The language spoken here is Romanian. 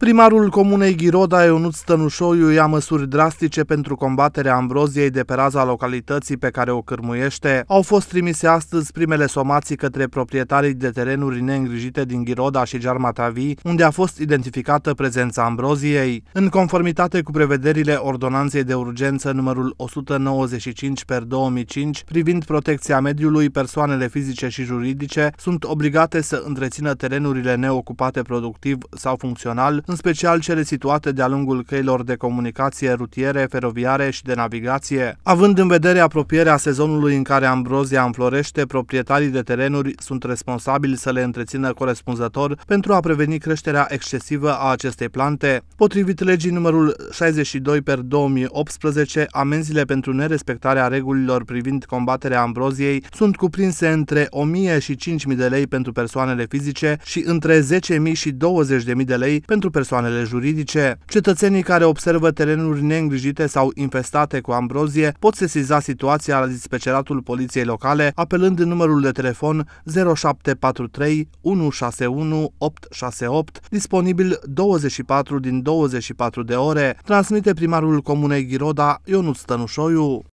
Primarul comunei Ghiroda, Ionut Stănușoiu, ia măsuri drastice pentru combaterea ambroziei de pe raza localității pe care o cârmuiește. Au fost trimise astăzi primele somații către proprietarii de terenuri neîngrijite din Ghiroda și Tavi, unde a fost identificată prezența ambroziei. În conformitate cu prevederile Ordonanței de Urgență numărul 195 per 2005 privind protecția mediului, persoanele fizice și juridice sunt obligate să întrețină terenurile neocupate productiv sau funcțional în special cele situate de-a lungul căilor de comunicație rutiere, feroviare și de navigație. Având în vedere apropierea sezonului în care ambrozia înflorește, proprietarii de terenuri sunt responsabili să le întrețină corespunzător pentru a preveni creșterea excesivă a acestei plante. Potrivit legii numărul 62 per 2018, amenziile pentru nerespectarea regulilor privind combaterea ambroziei sunt cuprinse între 1000 și 5000 de lei pentru persoanele fizice și între 10.000 și 20.000 de lei pentru persoanele juridice. Cetățenii care observă terenuri neîngrijite sau infestate cu ambrozie pot sesiza situația la dispeceratul poliției locale apelând în numărul de telefon 0743 161 868, disponibil 24 din 24 de ore, transmite primarul comunei Ghiroda Ionut Stănușoiu.